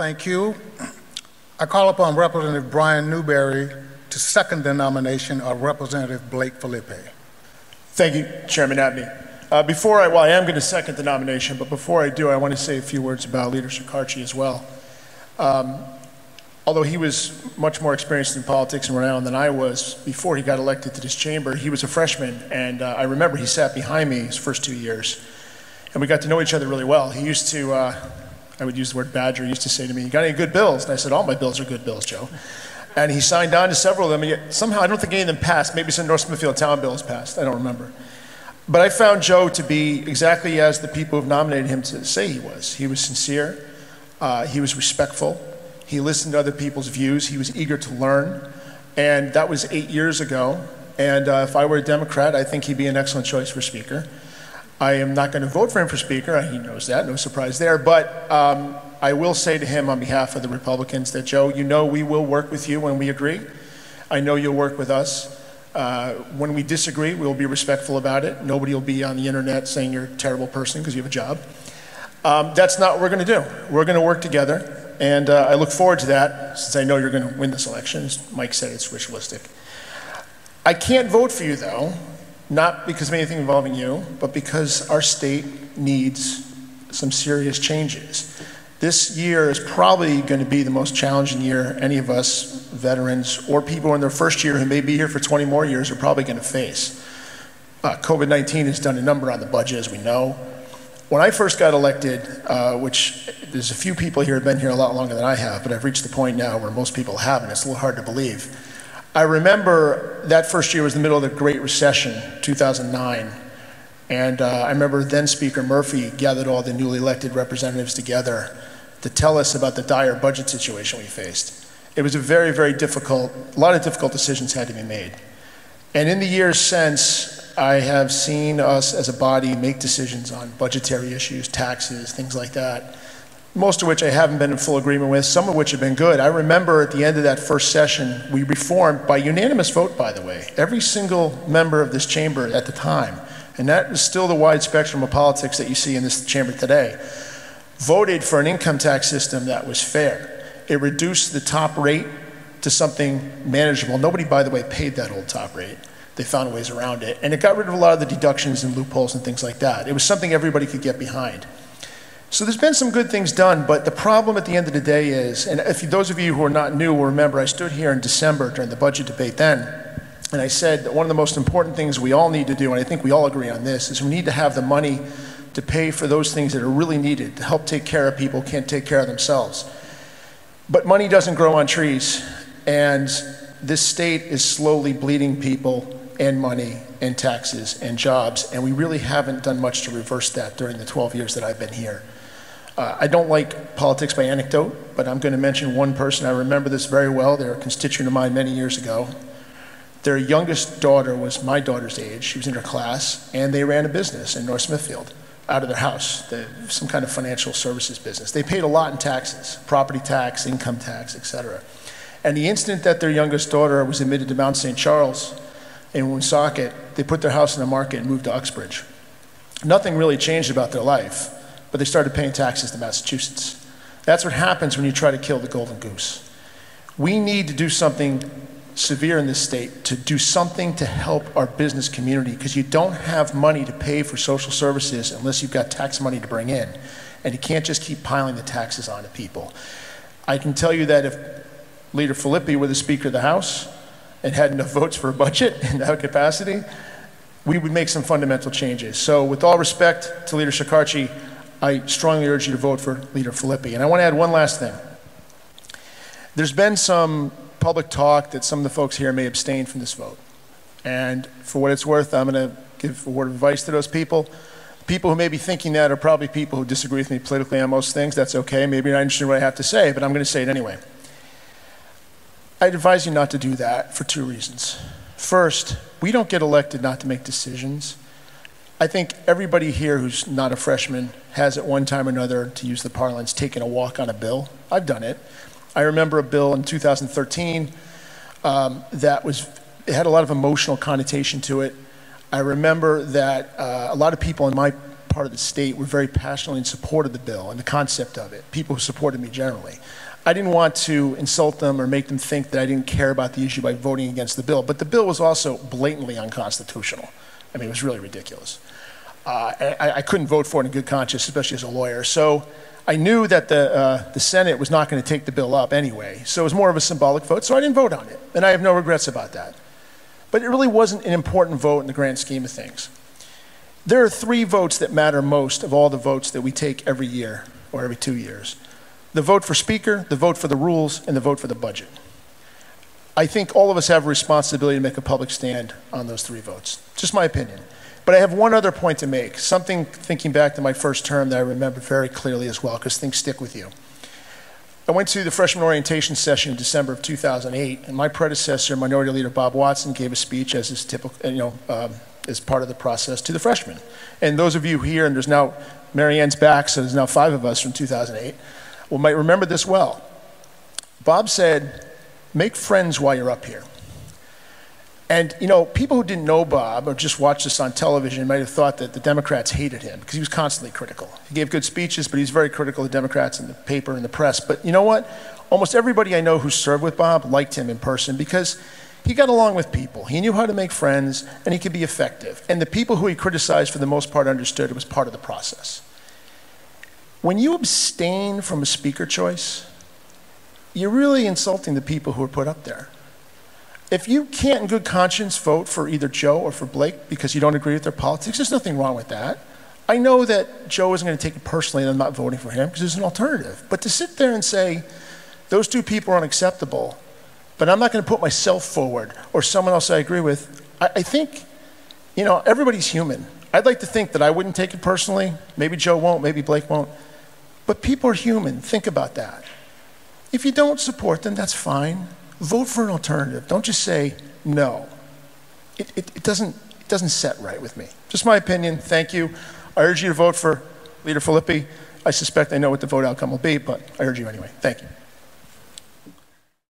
thank you. I call upon Representative Brian Newberry to second the nomination of Representative Blake Filippi. Thank you, Chairman Abney. Uh, before I, well, I am going to second the nomination, but before I do, I want to say a few words about Leader Shekarchi as well. Um, although he was much more experienced in politics and renowned than I was before he got elected to this chamber, he was a freshman, and uh, I remember he sat behind me his first two years, and we got to know each other really well. He used to, uh, I would use the word badger, used to say to me, You got any good bills? And I said, All my bills are good bills, Joe. And he signed on to several of them, and yet somehow I don't think any of them passed. Maybe some North Smithfield Town bills passed, I don't remember. But I found Joe to be exactly as the people who nominated him to say he was. He was sincere, uh, he was respectful, he listened to other people's views, he was eager to learn, and that was eight years ago. And uh, if I were a Democrat, I think he'd be an excellent choice for Speaker. I am not going to vote for him for Speaker, he knows that, no surprise there. But um, I will say to him on behalf of the Republicans that, Joe, you know we will work with you when we agree. I know you'll work with us. Uh, when we disagree, we'll be respectful about it. Nobody will be on the internet saying you're a terrible person because you have a job. Um, that's not what we're going to do. We're going to work together, and uh, I look forward to that since I know you're going to win this election. As Mike said, it's ritualistic. I can't vote for you, though, not because of anything involving you, but because our state needs some serious changes. This year is probably going to be the most challenging year any of us, veterans, or people in their first year who may be here for 20 more years, are probably going to face. Uh, COVID 19 has done a number on the budget, as we know. When I first got elected, uh, which there's a few people here who have been here a lot longer than I have, but I've reached the point now where most people haven't. It's a little hard to believe. I remember that first year was the middle of the Great Recession, 2009. And uh, I remember then Speaker Murphy gathered all the newly elected representatives together to tell us about the dire budget situation we faced. It was a very, very difficult, a lot of difficult decisions had to be made. And in the years since, I have seen us as a body make decisions on budgetary issues, taxes, things like that, most of which I haven't been in full agreement with, some of which have been good. I remember at the end of that first session, we reformed by unanimous vote, by the way, every single member of this chamber at the time. And that is still the wide spectrum of politics that you see in this chamber today voted for an income tax system that was fair. It reduced the top rate to something manageable. Nobody, by the way, paid that old top rate. They found ways around it. And it got rid of a lot of the deductions and loopholes and things like that. It was something everybody could get behind. So there's been some good things done, but the problem at the end of the day is, and if those of you who are not new will remember, I stood here in December during the budget debate then, and I said that one of the most important things we all need to do, and I think we all agree on this, is we need to have the money to pay for those things that are really needed to help take care of people who can't take care of themselves. But money doesn't grow on trees, and this state is slowly bleeding people and money and taxes and jobs, and we really haven't done much to reverse that during the 12 years that I've been here. Uh, I don't like politics by anecdote, but I'm going to mention one person. I remember this very well. They're a constituent of mine many years ago. Their youngest daughter was my daughter's age. She was in her class, and they ran a business in North Smithfield out of their house, the, some kind of financial services business. They paid a lot in taxes, property tax, income tax, etc. And the instant that their youngest daughter was admitted to Mount St. Charles in Woonsocket, they put their house in the market and moved to Uxbridge. Nothing really changed about their life, but they started paying taxes to Massachusetts. That's what happens when you try to kill the golden goose. We need to do something severe in this state to do something to help our business community because you don't have money to pay for social services unless you've got tax money to bring in. And you can't just keep piling the taxes onto people. I can tell you that if Leader Filippi were the Speaker of the House and had enough votes for a budget in that capacity, we would make some fundamental changes. So, with all respect to Leader Shekarchi, I strongly urge you to vote for Leader Filippi. And I want to add one last thing. There's been some public talk that some of the folks here may abstain from this vote. And for what it's worth, I'm going to give a word of advice to those people. People who may be thinking that are probably people who disagree with me politically on most things. That's okay. Maybe you're not interested in what I have to say, but I'm going to say it anyway. I'd advise you not to do that for two reasons. First, we don't get elected not to make decisions. I think everybody here who's not a freshman has at one time or another, to use the parlance, taken a walk on a bill. I've done it. I remember a bill in 2013 um, that was, it had a lot of emotional connotation to it. I remember that uh, a lot of people in my part of the state were very passionately in support of the bill and the concept of it, people who supported me generally. I didn't want to insult them or make them think that I didn't care about the issue by voting against the bill, but the bill was also blatantly unconstitutional. I mean, it was really ridiculous. Uh, I, I couldn't vote for it in good conscience, especially as a lawyer. So I knew that the, uh, the Senate was not going to take the bill up anyway, so it was more of a symbolic vote, so I didn't vote on it, and I have no regrets about that. But it really wasn't an important vote in the grand scheme of things. There are three votes that matter most of all the votes that we take every year or every two years the vote for Speaker, the vote for the rules, and the vote for the budget. I think all of us have a responsibility to make a public stand on those three votes. Just my opinion. But I have one other point to make, something thinking back to my first term that I remember very clearly as well, because things stick with you. I went to the freshman orientation session in December of 2008, and my predecessor, Minority Leader Bob Watson, gave a speech as is typical, you know, um, as part of the process to the freshmen. And those of you here, and there's now Marianne's back, so there's now five of us from 2008 will might remember this well. Bob said, make friends while you're up here. And, you know, people who didn't know Bob or just watched this on television might have thought that the Democrats hated him because he was constantly critical. He gave good speeches, but he's very critical of the Democrats in the paper and the press. But you know what? Almost everybody I know who served with Bob liked him in person because he got along with people. He knew how to make friends and he could be effective. And the people who he criticized, for the most part, understood it was part of the process. When you abstain from a speaker choice, you're really insulting the people who are put up there. If you can't, in good conscience, vote for either Joe or for Blake because you don't agree with their politics, there's nothing wrong with that. I know that Joe isn't going to take it personally and I'm not voting for him because there's an alternative. But to sit there and say, those two people are unacceptable, but I'm not going to put myself forward or someone else I agree with, I, I think, you know, everybody's human. I'd like to think that I wouldn't take it personally. Maybe Joe won't, maybe Blake won't. But people are human. Think about that. If you don't support them, that's fine. Vote for an alternative. Don't just say no. It, it, it, doesn't, it doesn't set right with me. Just my opinion. Thank you. I urge you to vote for Leader Filippi. I suspect I know what the vote outcome will be, but I urge you anyway. Thank you.